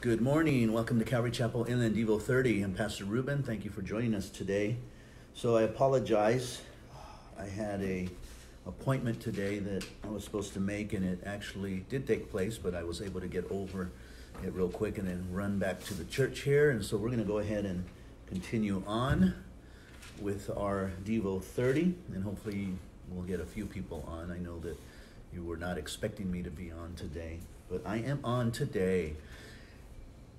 Good morning. Welcome to Calvary Chapel Inland Devo 30. I'm Pastor Ruben. Thank you for joining us today. So I apologize. I had a appointment today that I was supposed to make, and it actually did take place, but I was able to get over it real quick and then run back to the church here. And so we're going to go ahead and continue on with our Devo 30, and hopefully we'll get a few people on. I know that you were not expecting me to be on today, but I am on today.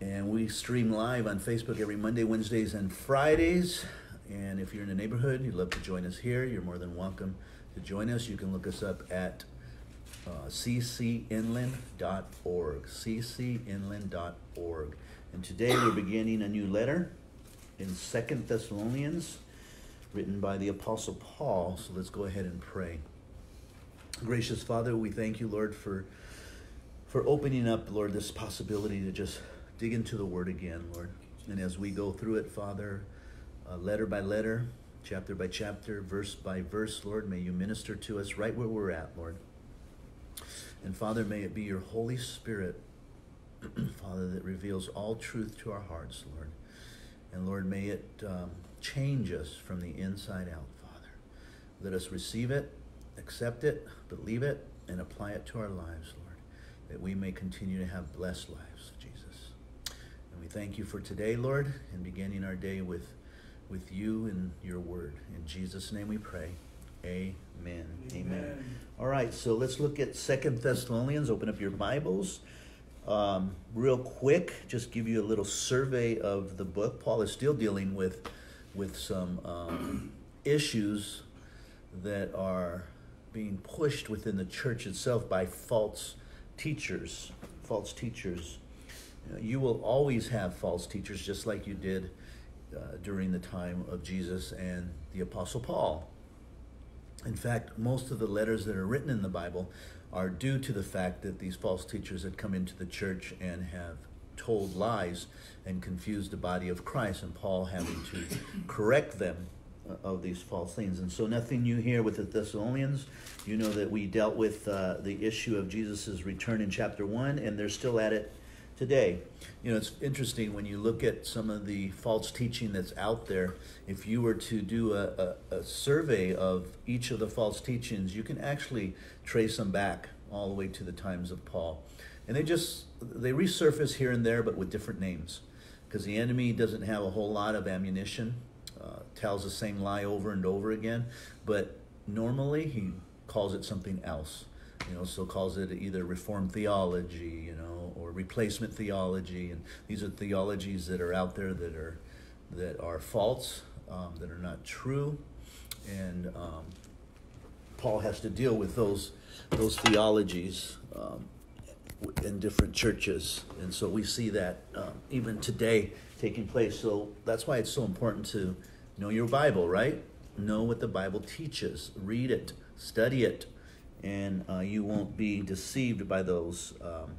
And we stream live on Facebook every Monday, Wednesdays, and Fridays. And if you're in the neighborhood, you'd love to join us here, you're more than welcome to join us. You can look us up at uh, ccinland.org. ccinland.org. And today we're beginning a new letter in Second Thessalonians, written by the Apostle Paul. So let's go ahead and pray. Gracious Father, we thank you, Lord, for for opening up, Lord, this possibility to just dig into the Word again, Lord. And as we go through it, Father, uh, letter by letter, chapter by chapter, verse by verse, Lord, may you minister to us right where we're at, Lord. And Father, may it be your Holy Spirit, Father, that reveals all truth to our hearts, Lord. And Lord, may it um, change us from the inside out, Father. Let us receive it, accept it, believe it, and apply it to our lives, Lord, that we may continue to have blessed lives, we thank you for today, Lord, and beginning our day with, with you and your word. In Jesus' name we pray. Amen. Amen. Amen. All right, so let's look at Second Thessalonians. Open up your Bibles. Um, real quick, just give you a little survey of the book. Paul is still dealing with with some um, issues that are being pushed within the church itself by false teachers. False teachers. You, will always have false teachers, just like you did uh, during the time of Jesus and the Apostle Paul. In fact, most of the letters that are written in the Bible are due to the fact that these false teachers had come into the church and have told lies and confused the body of Christ, and Paul having to correct them uh, of these false things. And so, nothing new here with the Thessalonians. You know that we dealt with uh, the issue of Jesus' return in chapter 1, and they're still at it today. You know, it's interesting when you look at some of the false teaching that's out there. If you were to do a, a, a, survey of each of the false teachings, you can actually trace them back all the way to the times of Paul. And they just they resurface here and there, but with different names, because the enemy doesn't have a whole lot of ammunition. Uh, tells the same lie over and over again, but normally he calls it something else you know, so calls it either Reformed theology, you know, replacement theology, and these are theologies that are out there that are that are false, um, that are not true, and um, Paul has to deal with those those theologies um, in different churches, and so we see that um, even today taking place. So that's why it's so important to know your Bible, right? Know what the Bible teaches, read it, study it. And uh, you won't be deceived by those um,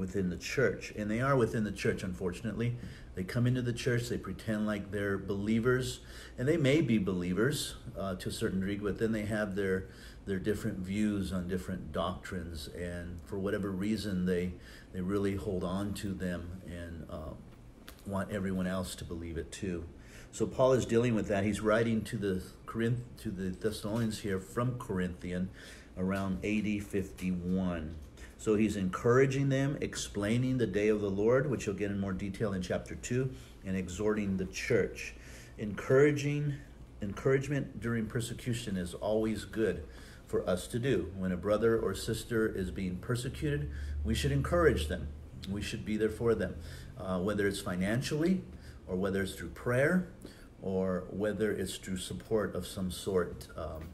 within the church. And they are within the church, unfortunately. They come into the church, they pretend like they're believers, and they may be believers uh, to a certain degree, but then they have their their different views on different doctrines, and for whatever reason, they they really hold on to them and uh, want everyone else to believe it too. So Paul is dealing with that. He's writing to the Corinth to the Thessalonians here from Corinthian around AD 51. So he's encouraging them, explaining the day of the Lord, which you'll get in more detail in chapter 2, and exhorting the church. Encouraging encouragement during persecution is always good for us to do. When a brother or sister is being persecuted, we should encourage them. We should be there for them, uh, whether it's financially, or whether it's through prayer, or whether it's through support of some sort, um,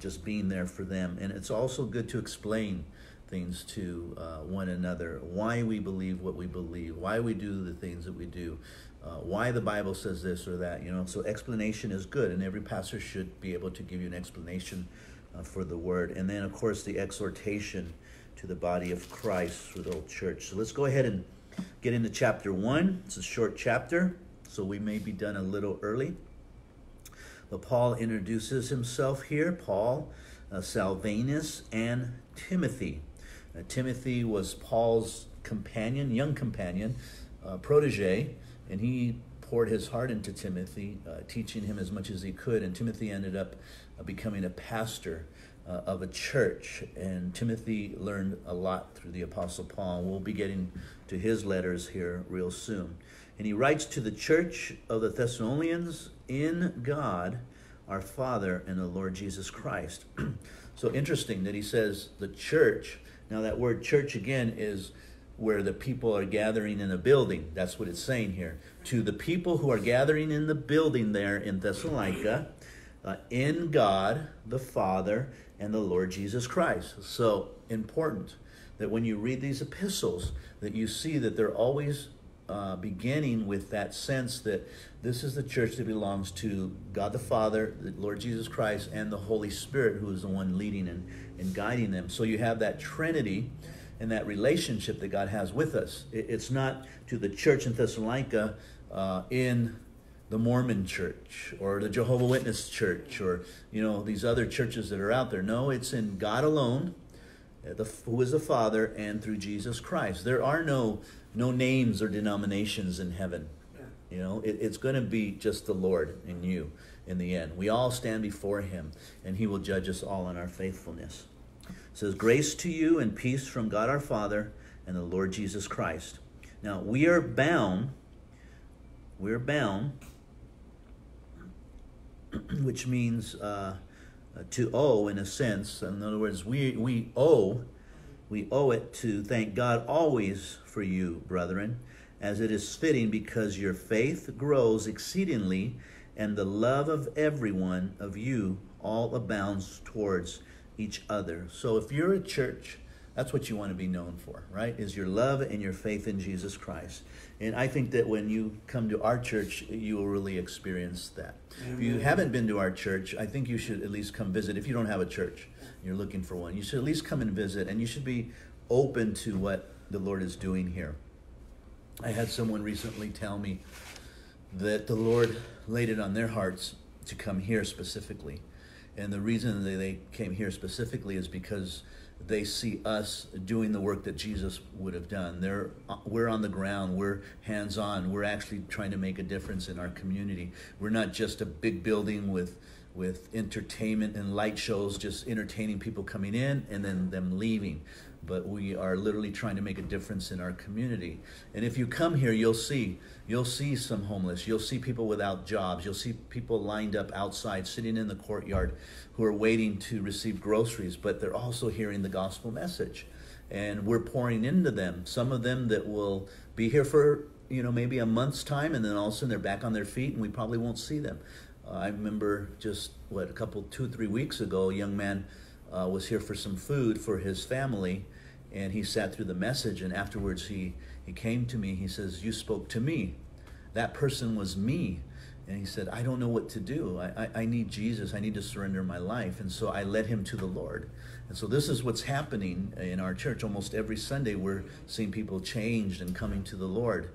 just being there for them. And it's also good to explain things to uh, one another why we believe what we believe, why we do the things that we do. Uh, why the Bible says this or that, you know. So explanation is good, and every pastor should be able to give you an explanation uh, for the word. And then, of course, the exhortation to the body of Christ through the whole church. So let's go ahead and get into chapter one. It's a short chapter so we may be done a little early. But Paul introduces himself here Paul, uh, Silvanus, and Timothy. Uh, Timothy was Paul's companion, young companion, uh, protege, and he poured his heart into Timothy, uh, teaching him as much as he could. And Timothy ended up uh, becoming a pastor uh, of a church. And Timothy learned a lot through the Apostle Paul. We'll be getting to his letters here real soon. And he writes to the church of the Thessalonians in God, our Father, and the Lord Jesus Christ. so interesting that he says the church. Now, that word church again is where the people are gathering in a building. That's what it's saying here. To the people who are gathering in the building there in Thessalonica, uh, in God the Father and the Lord Jesus Christ. So important that when you read these epistles, that you see that they're always uh, beginning with that sense that this is the church that belongs to God the Father, the Lord Jesus Christ, and the Holy Spirit, who is the one leading and, and guiding them. So you have that Trinity and that relationship that God has with us. It, it's not to the church in Thessalonica uh, in the Mormon church or the Jehovah Witness church or you know these other churches that are out there. No, it's in God alone, the, who is the Father, and through Jesus Christ. There are no no names or denominations in heaven. You know, it, it's going to be just the Lord and you in the end. We all stand before Him, and He will judge us all in our faithfulness. It says, "Grace to you and peace from God our Father and the Lord Jesus Christ." Now we are bound. We're bound which means uh, uh, to owe in a sense. In other words, we, we owe, we owe it to thank God always for you, brethren, as it is fitting because your faith grows exceedingly and the love of everyone of you all abounds towards each other. So if you're a church, that's what you want to be known for, right? Is your love and your faith in Jesus Christ. And I think that when you come to our church, you will really experience that. Amen. If you haven't been to our church, I think you should at least come visit. If you don't have a church, you're looking for one, you should at least come and visit, and you should be open to what the Lord is doing here. I had someone recently tell me that the Lord laid it on their hearts to come here specifically. And the reason that they came here specifically is because they see us doing the work that Jesus would have done. They're, we're on the ground, we're hands on, we're actually trying to make a difference in our community. We're not just a big building with, with entertainment and light shows, just entertaining people coming in and then them leaving but we are literally trying to make a difference in our community. And if you come here, you'll see you'll see some homeless. You'll see people without jobs. You'll see people lined up outside, sitting in the courtyard, who are waiting to receive groceries, but they're also hearing the gospel message, and we're pouring into them. Some of them that will be here for you know maybe a month's time, and then all of a sudden they're back on their feet, and we probably won't see them. Uh, I remember just what a couple two three weeks ago, a young man uh, was here for some food for his family, and he sat through the message. And afterwards, he he came to me. He says, "You spoke to me. That person was me." And he said, "I don't know what to do. I, I, I need Jesus. I need to surrender my life." And so I led him to the Lord. And so this is what's happening in our church. Almost every Sunday, we're seeing people changed and coming to the Lord.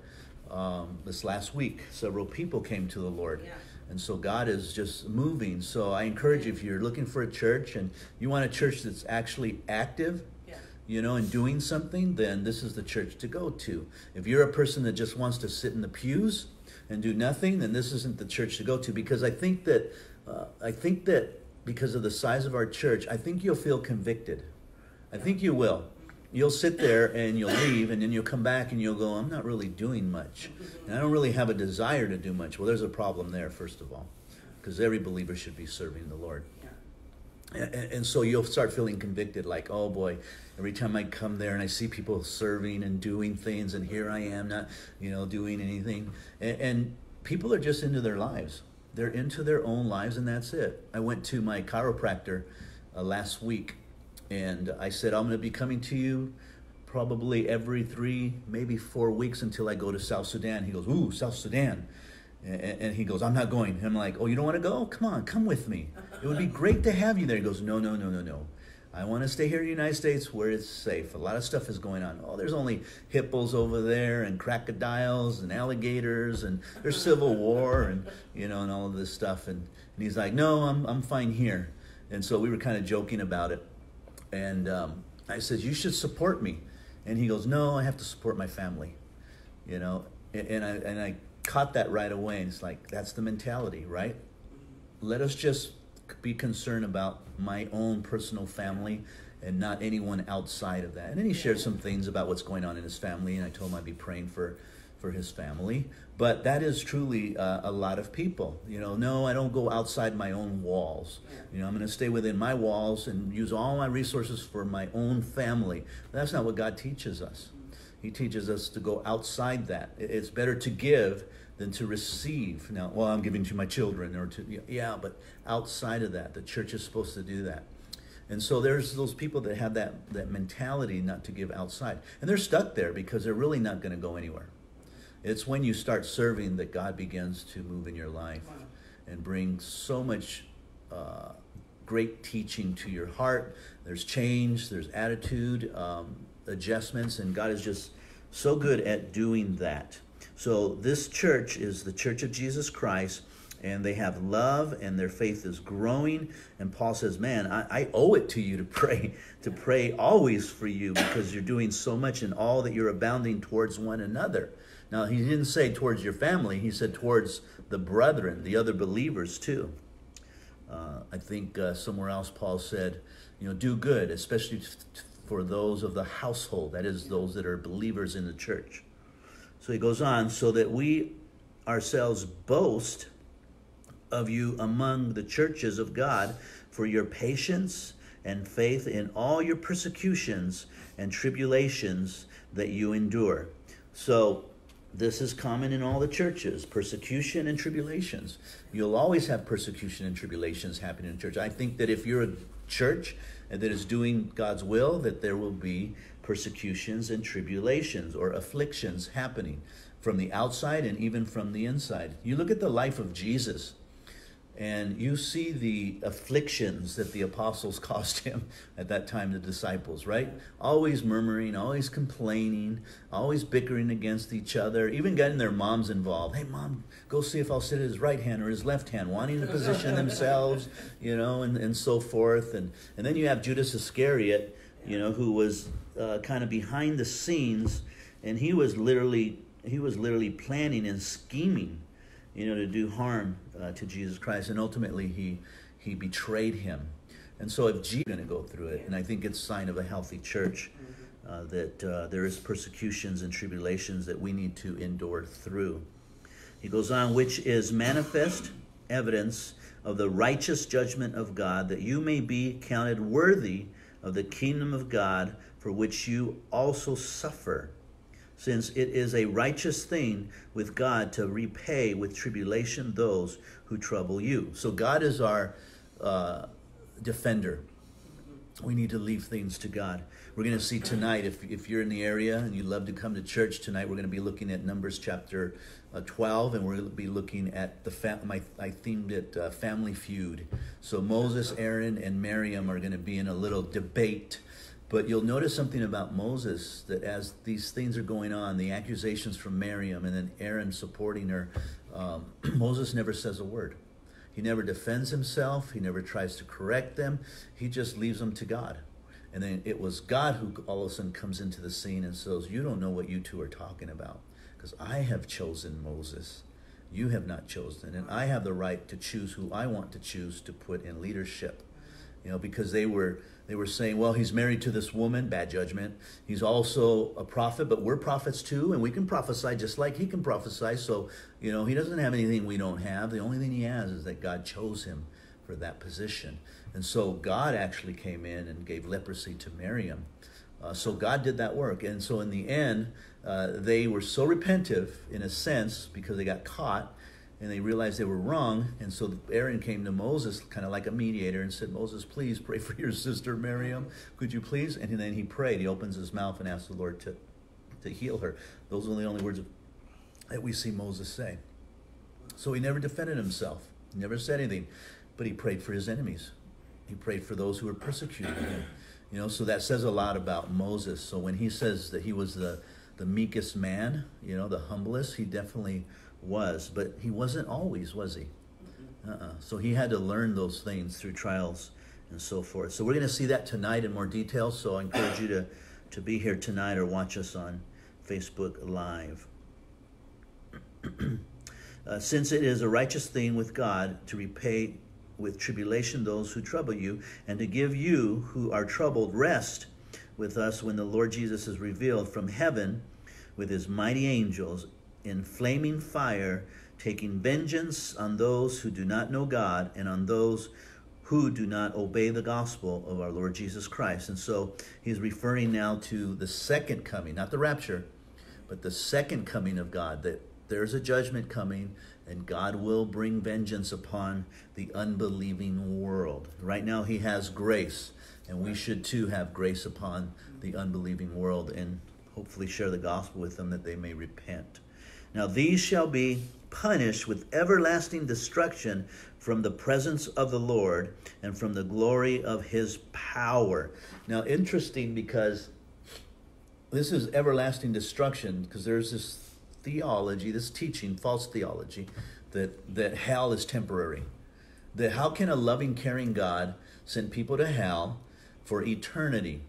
Um, this last week, several people came to the Lord. Yeah. And so God is just moving. So I encourage you if you're looking for a church and you want a church that's actually active, yeah. you know, and doing something, then this is the church to go to. If you're a person that just wants to sit in the pews and do nothing, then this isn't the church to go to. Because I think that uh, I think that because of the size of our church, I think you'll feel convicted. I think you will you'll sit there and you'll leave and then you'll come back and you'll go i'm not really doing much. And i don't really have a desire to do much. Well there's a problem there first of all because every believer should be serving the lord. And, and, so you'll start feeling convicted like oh boy every time i come there and i see people serving and doing things and here i am not you know doing anything and, and people are just into their lives. They're into their own lives and that's it. I went to my chiropractor uh, last week and I said, I'm going to be coming to you probably every three, maybe four weeks until I go to South Sudan. He goes, Ooh, South Sudan. And he goes, I'm not going. I'm like, Oh, you don't want to go? Come on, come with me. It would be great to have you there. He goes, No, no, no, no, no. I want to stay here in the United States where it's safe. A lot of stuff is going on. Oh, there's only hippos over there and crocodiles and alligators and there's civil war and you know and all of this stuff. And, and he's like, no, I'm I'm fine here. And so we were kind of joking about it. And um, I said, You should support me. And he goes, No, I have to support my family. You know, and I, and I caught that right away. And it's like, that's the mentality, right? Let us just be concerned about my own personal family and not anyone outside of that. And then he shared some things about what's going on in his family, and I told him I'd be praying for for his family. But that is truly uh, a lot of people. You know, no, I don't go outside my own walls. You know, I'm going to stay within my walls and use all my resources for my own family. That's not what God teaches us. He teaches us to go outside that. It's better to give than to receive. Now, well, I'm giving to my children or to, yeah, but outside of that, the church is supposed to do that. And so there's those people that have that, that mentality not to give outside. And they're stuck there because they're really not going to go anywhere. It's when you start serving that God begins to move in your life and bring so much uh, great teaching to your heart. There's change, there's attitude, um, adjustments, and God is just so good at doing that. So, this church is the Church of Jesus Christ and they have love and their faith is growing. And paul says man I, I, owe it to you to pray to pray always for you because you're doing so much in all that you're abounding towards one another. Now he didn't say towards your family. He said towards the brethren the other believers too. Uh, i think uh, somewhere else paul said you know do good especially for those of the household that is those that are believers in the church. So he goes on so that we ourselves boast of you among the churches of God for your patience and faith in all your persecutions and tribulations that you endure. So, this is common in all the churches persecution and tribulations. You'll always have persecution and tribulations happening in church. I think that if you're a church that is doing God's will, that there will be persecutions and tribulations or afflictions happening from the outside and even from the inside. You look at the life of Jesus and you see the afflictions that the apostles caused him at that time, the disciples, right? Always murmuring, always complaining, always bickering against each other, even getting their moms involved. Hey, mom, go see if I'll sit at his right hand or his left hand, wanting to position themselves, you know, and, and so forth. And, and then you have Judas Iscariot, you know, who was uh, kind of behind the scenes, and he was literally he was literally planning and scheming you know, to do harm uh, to Jesus Christ, and ultimately he he betrayed him. And so, if Jesus going to go through it, and I think it's sign of a healthy church uh, that uh, there is persecutions and tribulations that we need to endure through. He goes on, which is manifest evidence of the righteous judgment of God, that you may be counted worthy of the kingdom of God, for which you also suffer since it is a righteous thing with God to repay with tribulation those who trouble you. So God is our uh, defender. We need to leave things to God. We're going to see tonight, if, if you're in the area and you love to come to church tonight, we're going to be looking at Numbers chapter uh, 12, and we're going to be looking at the fam- my, I themed it uh, Family Feud. So Moses, Aaron, and Miriam are going to be in a little debate but you'll notice something about Moses that as these things are going on, the accusations from Miriam and then Aaron supporting her, um, Moses never says a word. He never defends himself. He never tries to correct them. He just leaves them to God. And then it was God who all of a sudden comes into the scene and says, You don't know what you two are talking about because I have chosen Moses. You have not chosen. And I have the right to choose who I want to choose to put in leadership. You know, because they were they were saying, well, he's married to this woman, bad judgment. He's also a prophet, but we're prophets too, and we can prophesy just like he can prophesy. So, you know, he doesn't have anything we don't have. The only thing he has is that God chose him for that position. And so God actually came in and gave leprosy to Miriam. Uh, so God did that work. And so in the end, uh, they were so repentive in a sense because they got caught and they realized they were wrong. And so Aaron came to Moses, kind of like a mediator, and said, Moses, please pray for your sister Miriam. Could you please? And then he prayed. He opens his mouth and asks the Lord to, to heal her. Those are the only words that we see Moses say. So he never defended himself, never said anything, but he prayed for his enemies. He prayed for those who were persecuting him. You know, so that says a lot about Moses. So when he says that he was the, the meekest man, you know, the humblest, he definitely was, but he wasn't always, was he? Uh-uh. So he had to learn those things through trials and so forth. So we're going to see that tonight in more detail. So I encourage you to to be here tonight or watch us on Facebook Live. uh, since it is a righteous thing with God to repay with tribulation those who trouble you, and to give you who are troubled rest with us when the Lord Jesus is revealed from heaven with his mighty angels in flaming fire, taking vengeance on those who do not know God and on those who do not obey the gospel of our Lord Jesus Christ. And so he's referring now to the second coming, not the rapture, but the second coming of God, that there's a judgment coming and God will bring vengeance upon the unbelieving world. Right now, He has grace, and we should too have grace upon the unbelieving world and hopefully share the gospel with them that they may repent. Now, these shall be punished with everlasting destruction from the presence of the Lord and from the glory of His power. Now, interesting because this is everlasting destruction because there's this theology, this teaching, false theology, that, that hell is temporary. That how can a loving, caring God send people to hell for eternity?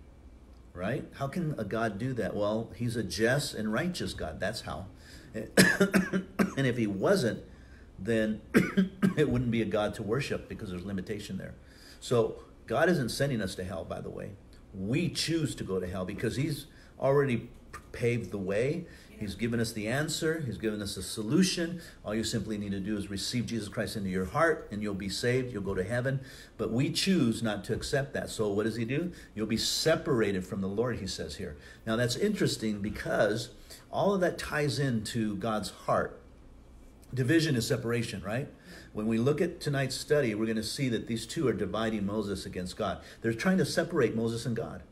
Right? How can a God do that? Well, he's a just and righteous God. That's how. And if he wasn't, then it wouldn't be a God to worship because there's limitation there. So God isn't sending us to hell, by the way. We choose to go to hell because he's already paved the way He's given us the answer. He's given us a solution. All you simply need to do is receive Jesus Christ into your heart and you'll be saved. You'll go to heaven. But we choose not to accept that. So what does he do? You'll be separated from the Lord, he says here. Now that's interesting because all of that ties into God's heart. Division is separation, right? When we look at tonight's study, we're going to see that these two are dividing Moses against God. They're trying to separate Moses and God.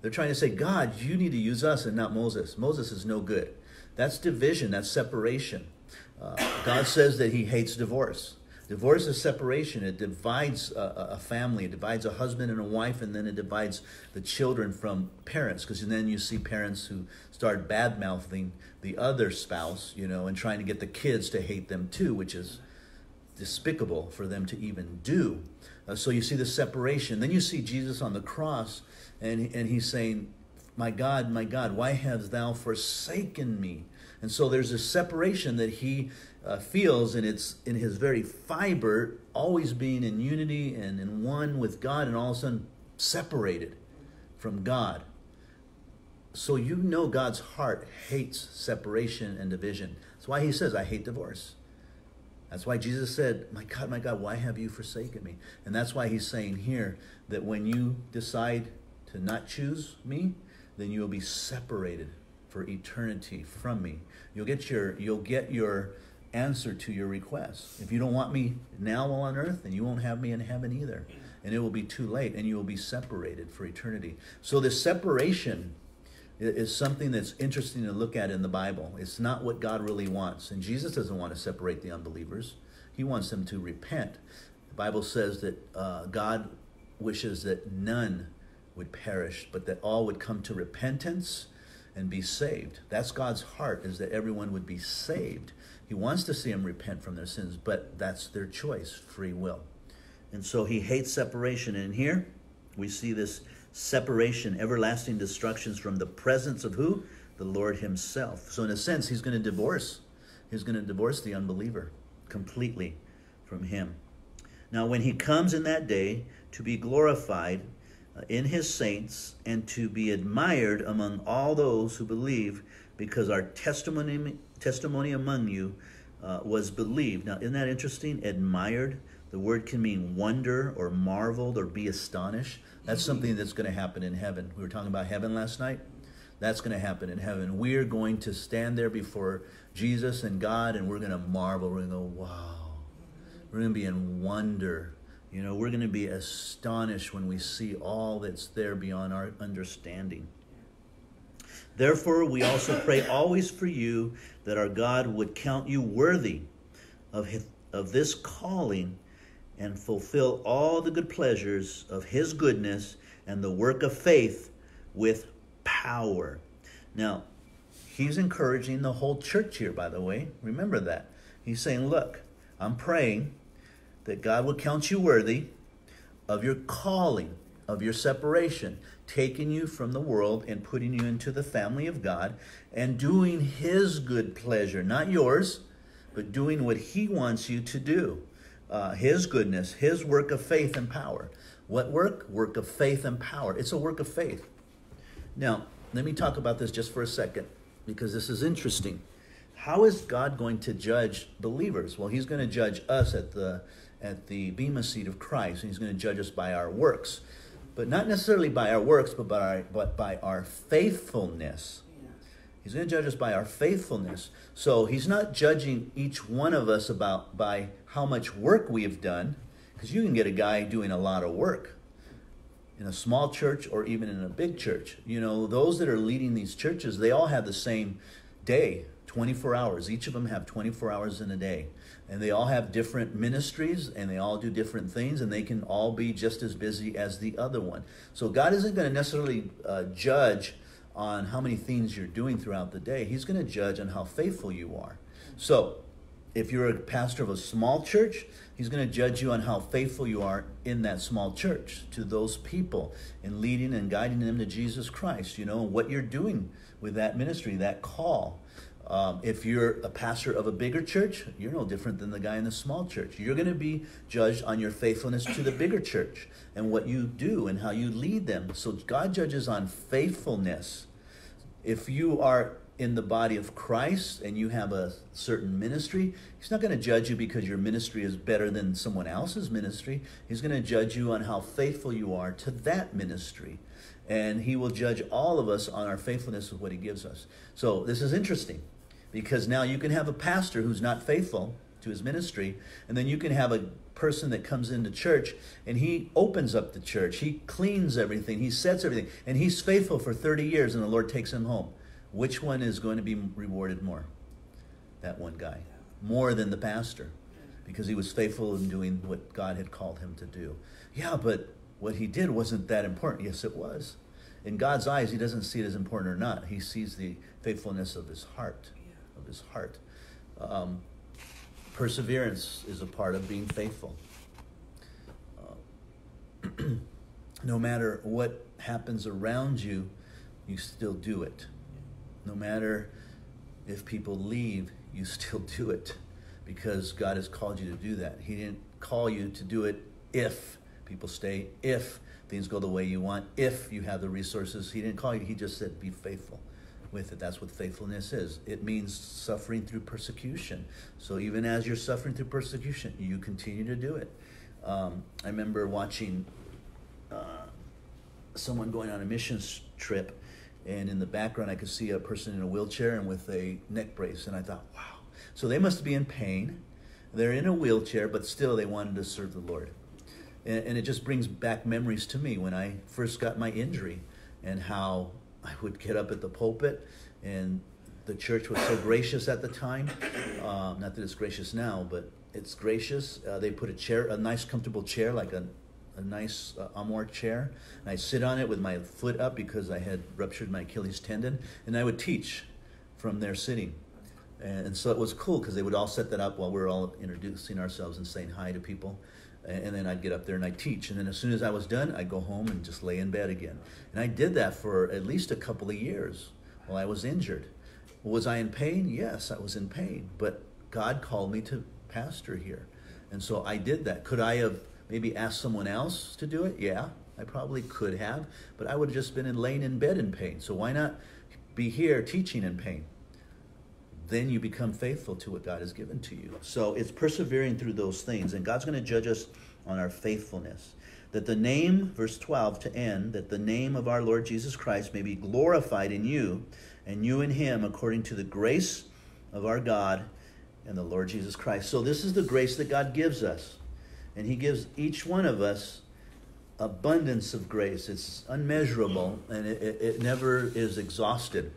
They're trying to say, God, you need to use us and not Moses. Moses is no good. That's division, that's separation. Uh, God says that He hates divorce. Divorce is separation. It divides a, a, family. It divides a husband and a wife, and then it divides the children from parents. Because then you see parents who start bad mouthing the other spouse, you know, and trying to get the kids to hate them too, which is despicable for them to even do. Uh, so you see the separation. Then you see Jesus on the cross and, and he's saying, My God, my God, why hast thou forsaken me? And so there's a separation that he uh, feels, in it's in his very fiber, always being in unity and in one with God, and all of a sudden separated from God. So you know God's heart hates separation and division. That's why he says, I hate divorce. That's why Jesus said, My God, my God, why have you forsaken me? And that's why he's saying here that when you decide to not choose me, then you will be separated for eternity from me. You'll get your you'll get your answer to your request. If you don't want me now while on earth, then you won't have me in heaven either. And it will be too late and you will be separated for eternity. So this separation is something that's interesting to look at in the Bible. It's not what God really wants. And Jesus doesn't want to separate the unbelievers. He wants them to repent. The Bible says that uh, God wishes that none would perish, but that all would come to repentance and be saved. That's God's heart, is that everyone would be saved. He wants to see them repent from their sins, but that's their choice, free will. And so he hates separation. And here we see this separation, everlasting destructions from the presence of who? The Lord himself. So in a sense, he's going to divorce. He's going to divorce the unbeliever completely from him. Now, when he comes in that day to be glorified, in his saints and to be admired among all those who believe because our testimony testimony among you uh, was believed. Now isn't that interesting? Admired? The word can mean wonder or marveled or be astonished. That's something that's going to happen in heaven. We were talking about heaven last night. That's going to happen in heaven. We're going to stand there before jesus and god and we're going to marvel. We're going to go wow. We're going to be in wonder you know, we're going to be astonished when we see all that's there beyond our understanding. Therefore, we also pray always for you that our God would count you worthy of, his, of this calling and fulfill all the good pleasures of his goodness and the work of faith with power. Now, he's encouraging the whole church here, by the way. Remember that. He's saying, Look, I'm praying that God would count you worthy of your calling, of your separation. taking you from the world and putting you into the family of God and doing His good pleasure, not yours, but doing what He wants you to do. Uh, his goodness, His work of faith and power. What work? Work of faith and power. It's a work of faith. Now, let me talk about this just for a second because this is interesting. How is God going to judge believers? Well, He's going to judge us at the at the bema seat of Christ, and He's going to judge us by our works but not necessarily by our works, but by our, but by our faithfulness. He's going to judge us by our faithfulness. So he's not judging each one of us about by how much work we have done, because you can get a guy doing a lot of work in a small church or even in a big church. You know, those that are leading these churches, they all have the same day, 24 hours. Each of them have 24 hours in a day and they all have different ministries and they all do different things and they can all be just as busy as the other one. So god isn't going to necessarily uh, judge on how many things you're doing throughout the day. He's going to judge on how faithful you are. So if you're a pastor of a small church he's going to judge you on how faithful you are in that small church to those people and leading and guiding them to jesus christ you know what you're doing with that ministry that call um, if you're a pastor of a bigger church, you're no different than the guy in the small church. You're going to be judged on your faithfulness to the bigger church and what you do and how you lead them. So God judges on faithfulness. If you are in the body of Christ and you have a certain ministry, He's not going to judge you because your ministry is better than someone else's ministry. He's going to judge you on how faithful you are to that ministry. And He will judge all of us on our faithfulness with what He gives us. So this is interesting because now you can have a pastor who's not faithful to his ministry, and then you can have a person that comes into church and he opens up the church, he cleans everything, he sets everything, and he's faithful for 30 years, and the Lord takes him home. Which one is going to be rewarded more? That one guy. More than the pastor, because he was faithful in doing what God had called him to do. Yeah, but what he did wasn't that important. Yes, it was. In God's eyes, he doesn't see it as important or not. He sees the faithfulness of his heart his heart. Um, perseverance is a part of being faithful. Uh, no matter what happens around you, you still do it. No matter if people leave, you still do it because God has called you to do that. He didn't call you to do it if people stay, if things go the way you want, if you have the resources. He didn't call you, He just said, be faithful with it. That's what faithfulness is. It means suffering through persecution. So even as you're suffering through persecution, you continue to do it. Um, I remember watching uh, someone going on a missions trip, and in the background, I could see a person in a wheelchair and with a neck brace, and I thought, wow. So they must be in pain. They're in a wheelchair, but still they wanted to serve the Lord. And, and it just brings back memories to me when I first got my injury and how I would get up at the pulpit, and the church was so gracious at the time. Uh, not that it's gracious now, but it's gracious. Uh, they put a chair, a nice, comfortable chair, like a, a nice uh, armoire chair, and I sit on it with my foot up because I had ruptured my Achilles tendon, and I would teach from there sitting. And, so it was cool because they would all set that up while we were all introducing ourselves and saying hi to people and then I'd get up there and I'd teach. And then as soon as I was done, I'd go home and just lay in bed again. And I did that for at least a couple of years while I was injured. Was I in pain? Yes, I was in pain. But God called me to pastor here. And so I did that. Could I have maybe asked someone else to do it? Yeah, I probably could have. But I would have just been in, laying in bed in pain. So why not be here teaching in pain? Then you become faithful to what God has given to you. So it's persevering through those things, and God's going to judge us on our faithfulness. That the name, verse 12 to end, that the name of our Lord Jesus Christ may be glorified in you, and you in him, according to the grace of our God and the Lord Jesus Christ. So this is the grace that God gives us. And he gives each one of us abundance of grace. It's unmeasurable, and it, it, it never is exhausted.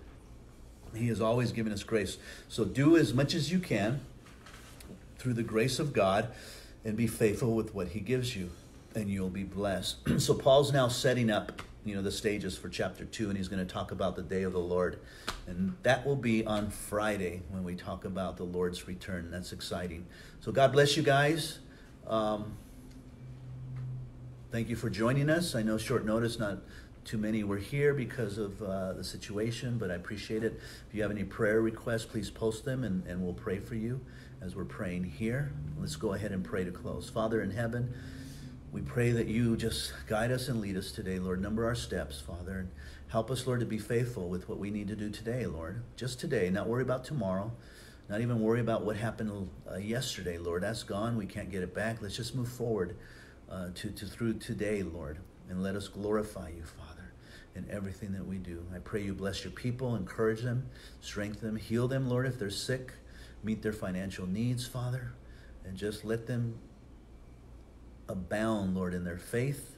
He has always given us grace. So do as much as you can through the grace of God and be faithful with what he gives you and you'll be blessed. so Paul's now setting up, you know, the stages for chapter 2 and he's going to talk about the day of the Lord. And that will be on Friday when we talk about the Lord's return. That's exciting. So God bless you guys. Um, thank you for joining us. I know short notice, not too many were here because of uh, the situation, but I appreciate it. If you have any prayer requests, please post them and, and we'll pray for you as we're praying here. Let's go ahead and pray to close. Father in heaven, we pray that you just guide us and lead us today, Lord. Number our steps, Father. And help us, Lord, to be faithful with what we need to do today, Lord. Just today, not worry about tomorrow. Not even worry about what happened uh, yesterday, Lord. That's gone. We can't get it back. Let's just move forward uh, to, to through today, Lord. And let us glorify you, Father, in everything that we do. I pray you bless your people, encourage them, strengthen them, heal them, Lord, if they're sick, meet their financial needs, Father, and just let them abound, Lord, in their faith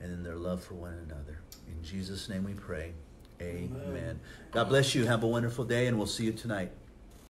and in their love for one another. In Jesus' name we pray. Amen. Amen. God bless you. Have a wonderful day, and we'll see you tonight.